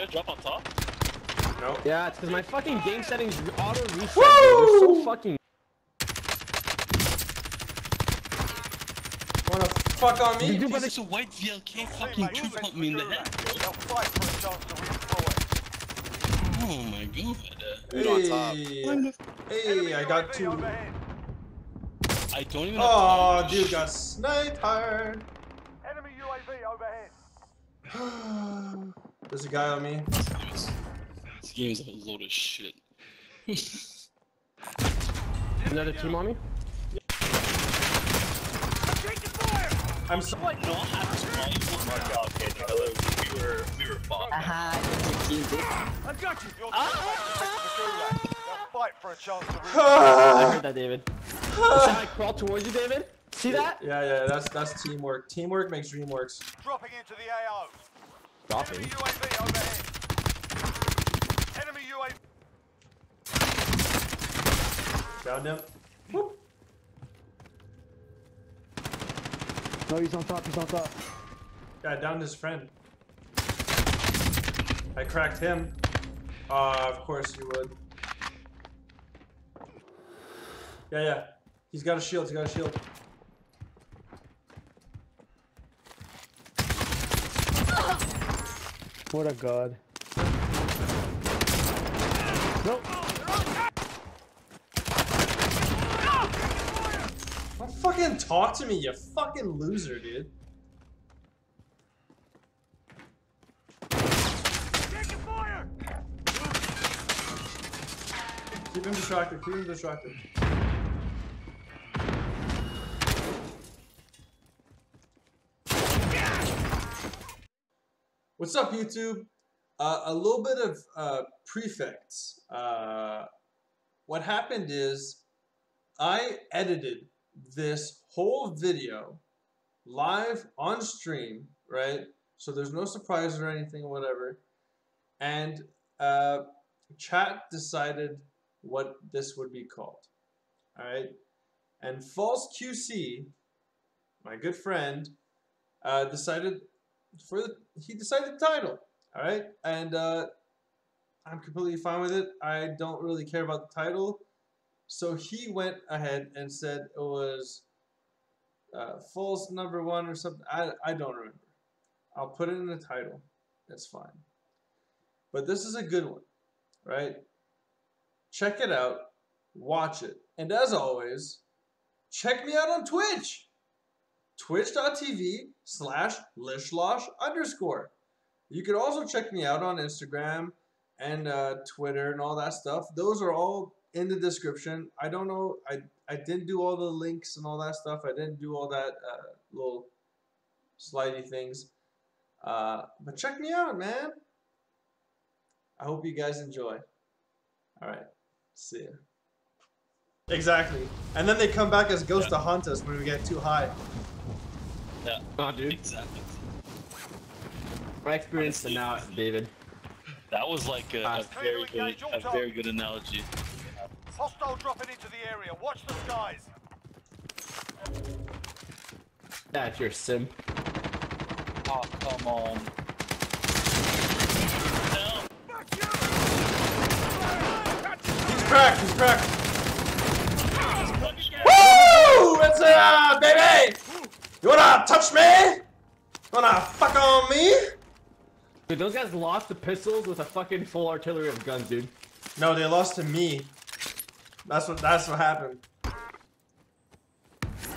We gotta drop on top? No. Yeah, it's because my fucking game settings auto reset. Dude. They're so Woo! fucking. Wanna fuck on me? Dude, but This is a white VLK fucking two pump me in the head, bro. They'll fight for a chance to redeploy. Oh my god. Hey, hey, I got two. I don't even have Oh, dude got sniped hard. Enemy UAV overhead. There's a guy on me. This this game is a load of shit. Another team on me. I'm so What? Oh no, I have to try to mark out, okay, together. We were, we were fucked. Uh-huh. I got you. Your teammates are ah! sent to the gulag. They'll fight for a chance to. I heard that, David. Should I crawl towards you, David? See that? Yeah, yeah, that's that's teamwork. Teamwork makes dream works. Dropping into the AO. Dropping. Enemy UAV overhead. Enemy UAV. Down him. Whoop. No, he's on top, he's on top. Yeah, down his friend. I cracked him. Uh, of course you would. Yeah, yeah. He's got a shield. He's got a shield. What a god. Nope. Don't fucking talk to me, you fucking loser, dude. Keep him distracted. Keep him distracted. What's up, YouTube? Uh, a little bit of uh, prefects. Uh, what happened is I edited this whole video live on stream, right? So there's no surprise or anything, whatever. And uh, chat decided what this would be called. All right, and Fulse QC, my good friend, uh, decided for the, he decided the title. All right, and uh, I'm completely fine with it. I don't really care about the title, so he went ahead and said it was uh, false number one or something. I I don't remember. I'll put it in the title. That's fine. But this is a good one, right? Check it out, watch it, and as always, check me out on Twitch. Twitch.tv slash lishlosh underscore. You can also check me out on Instagram and uh, Twitter and all that stuff. Those are all in the description. I don't know. I, I didn't do all the links and all that stuff. I didn't do all that uh, little slidey things. Uh, but check me out, man. I hope you guys enjoy. All right. See ya. Exactly. And then they come back as ghosts Yeah. to haunt us when we get too high. Yeah, Oh, dude. exactly. My experience to now, David. That was like a, a Uh, very good, a very good analogy. Hostile dropping into the area. Watch the skies. That's your sim. Oh, come on. No. He's cracked. He's cracked. Woo! It's uh, baby. You wanna touch me? You wanna fuck on me? Dude, those guys lost the pistols with a fucking full artillery of guns, dude. No, they lost to me. That's what. That's what happened.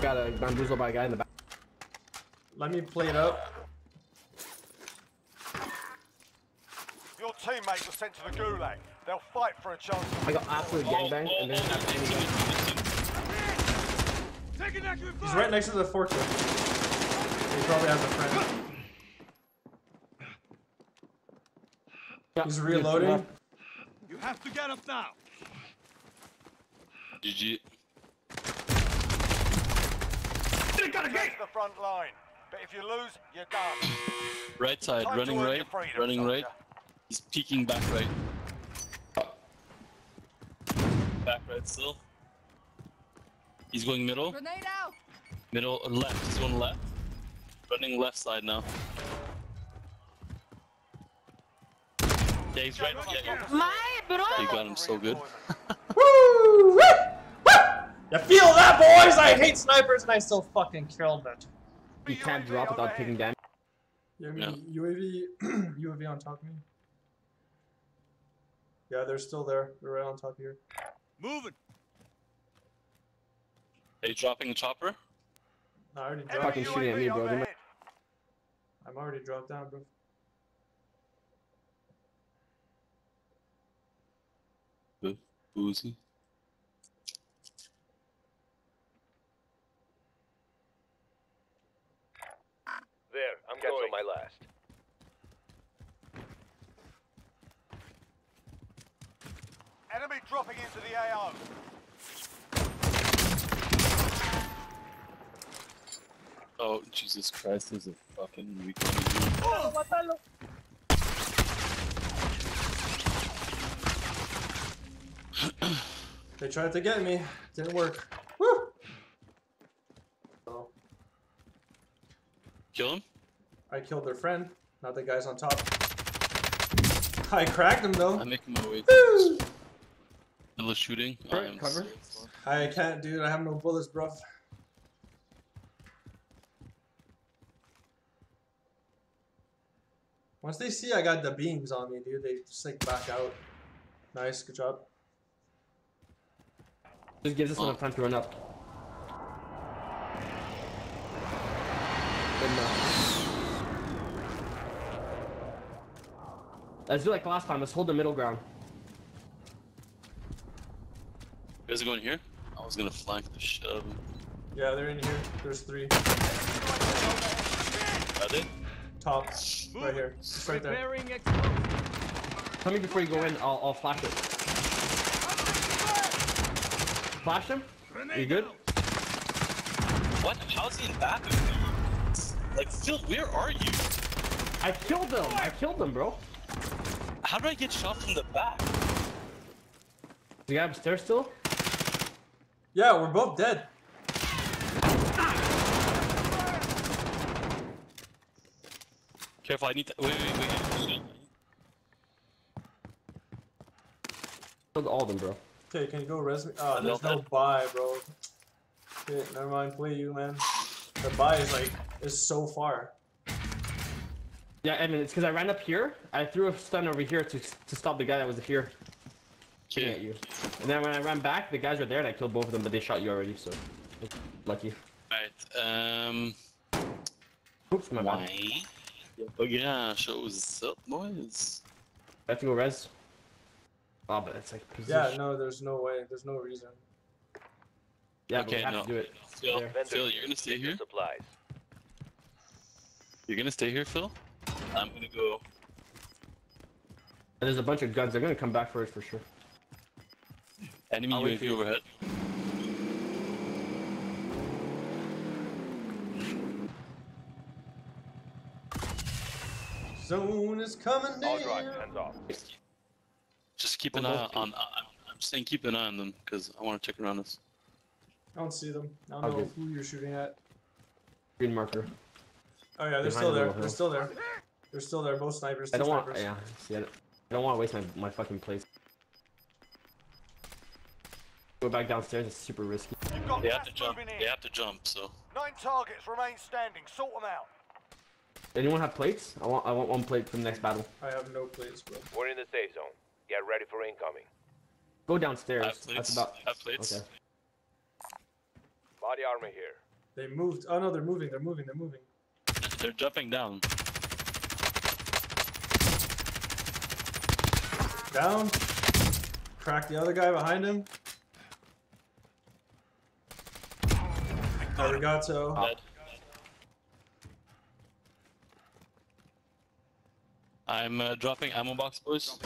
Got a bamboozled by a guy in the back. Let me play it up. Your teammates were sent to the gulag. They'll fight for a chance I got absolute gangbang and then have any Taking accurate He's right next to the fortress. He probably has a friend. He's reloading. You have to get up now. GG. Get to the front line. But if you lose, you're done. Right side, Time running right, freedom, running soldier. right. He's peeking back right. Back right still. He's going middle, Grenade out! middle, or left. He's going left. Running left side now. Yeah, he's right. Yeah, My bro. you got him so good. Woo! Woo! You feel that, boys? I hate snipers, and I still fucking killed it. You can't drop without taking damage. You have Yeah. any UAV, UAV on top of me? Yeah, they're still there. They're right on top here. Moving. Are you dropping the chopper? I already Fucking dropped. Fucking shooting at me, bro. They're I'm already dropped down, bro. Boozy. There, I'm going. my last. Enemy dropping into the AO. Oh, Jesus Christ, there's a fucking weak They tried to get me. Didn't work. Woo! So, Kill him? I killed their friend, not the guys on top. I cracked him though. I'm making my way Woo! Still shooting. I Cover, am cover. I can't, dude. I have no bullets, bro. Once they see I got the beams on me, dude, they just like back out. Nice, good job. Just gives us enough time to run up. Good enough. Let's do like last time. Let's hold the middle ground. You guys are going here? I was gonna flank the shit out of him. Yeah, they're in here. There's three. Are they? Top, right here. Just right there. Tell me before you go in. I'll, I'll flash it. Flash him. Are you good? What? How's he in back of me? Like, Phil, where are you? I killed him. I killed him, bro. How did I get shot from the back? The guy upstairs still? Yeah, we're both dead. Careful, I need to. Wait, wait, wait. wait. Killed all of them, bro. Okay, can you go res me? Oh, there's no dead. buy, bro. Shit, never mind. Play you, man. The buy is like is so far. Yeah, and it's because I ran up here. I threw a stun over here to to stop the guy that was here shooting at you. And then when I ran back, the guys were there and I killed both of them, but they shot you already, so lucky. Alright, um. Oops, my bad. Why? Oh yeah, shows up, boys. I have to go res. Oh, but it's like position. Yeah, no, there's no way. There's no reason. Yeah, but we Okay, have no. to do it. Phil, There. Phil, you're gonna stay here? Supplies. You're gonna stay here, Phil? I'm gonna go. And there's a bunch of guns. They're gonna come back for us for sure. Enemy I'll wait for UAV overhead. Zone is coming All in. right, hands off. Just keep an eye on. I'm, I'm saying keep an eye on them because I want to check around us. I don't see them. I don't Okay. know who you're shooting at. Green marker. Oh yeah, they're Behind still the there. little They're still there. They're still there. Both snipers. I two don't want. snipers. Yeah, see, I don't, I don't want to waste my my fucking place. Go back downstairs. It's super risky. They have to jump. They have to jump. So Nine targets remain standing. Sort them out. Anyone have plates? I want. I want one plate for the next battle. I have no plates, bro. We're in the safe zone. Get ready for incoming. Go I downstairs. have plates. That's about. I have plates. Okay. Body armor here. They moved. Oh no, they're moving. They're moving. They're moving. They're jumping down. Down. Crack the other guy behind him. Arigato. Ah. Dead. I'm uh, dropping ammo box, boys.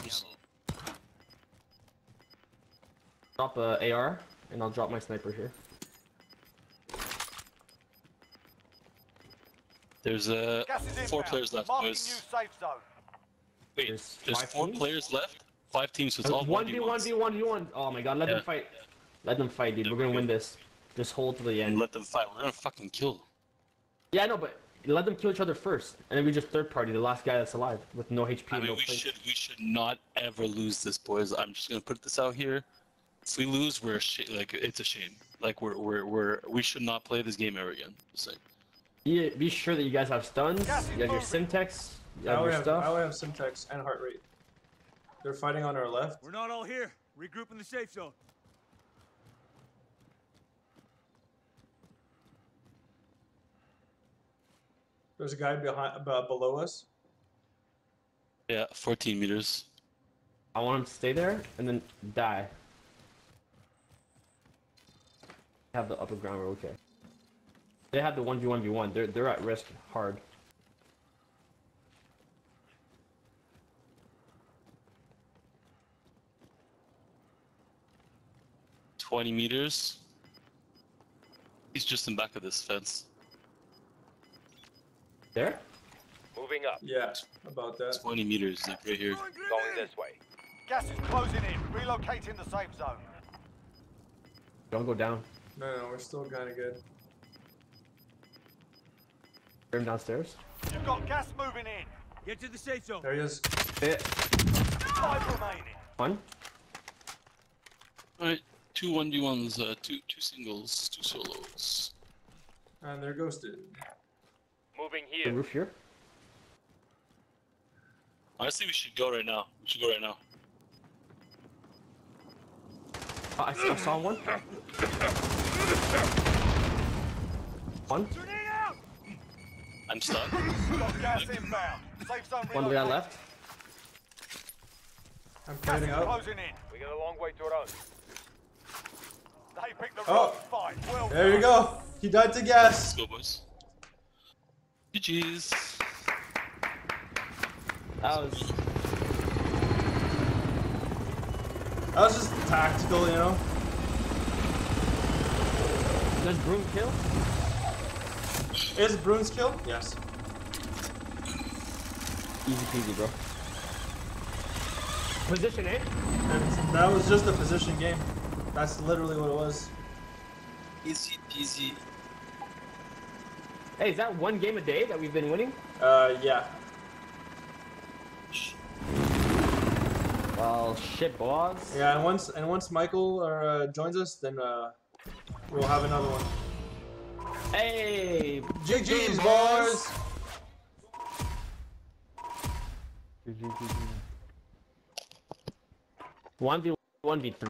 Drop a AR, and I'll drop my sniper here. There's uh, Gas is inbound. four players left, boys. Wait, There's there's four teams? players left. Five teams, so it's all One v one 1v1s. v one v one. Oh my god, let Yeah. them fight. Let them fight, dude. We're gonna win this. Just hold to the end. let them fight. We're gonna fucking kill them. Yeah, know, but let them kill each other first, and then we just third party the last guy that's alive with no HP, I mean, no we plate. should we should not ever lose this, boys. I'm just gonna put this out here. If we lose, we're a sh- like it's a shame. Like we're we're we're we should not play this game ever again. Just saying. Be, be sure that you guys have stuns, Gas is you have your moving. Semtex, you I have only your have, stuff. I only have Semtex and heart rate. They're fighting on our left. We're not all here. Regroup in the safe zone. There's a guy behind, uh, below us. Yeah, 14 meters. I want him to stay there and then die. Have the upper ground, we're okay. They have the 1v1v1, they're, they're at risk hard. Twenty meters. He's just in back of this fence. There? Moving up. Yeah, about that. Twenty meters, like right here. Going this way. Gas is closing in. Relocating the safe zone. Don't go down. No, no, we're still kind of good. Hear him downstairs. You've got gas moving in. Get to the safe zone. There he is. Hit. Five remaining. One. Alright, two one v ones, uh, two two singles, two solos. And they're ghosted. Moving here. The here. roof here. Honestly, we should go right now. We should go right now. Oh, I, I saw one. One. Grenade out! I'm stuck. Gas inbound. Safe zone One guy relocated. left. I'm Gas up. closing in. We got a long way to run. They picked the Oh. wrong fight. Well There you go. He died to gas. Let's go, boys. GG's. That was. That was just tactical, you know. Does Broom kill? Is Bruins kill? Yes. Easy peasy, bro. Position eh? And that was just a position game. That's literally what it was. Easy peasy. Hey, is that one game a day that we've been winning? Uh, yeah. Well, shit, boss. Yeah, and once and once Michael uh, joins us, then uh, we'll have another one. Hey, GG's, boys. one v one v three.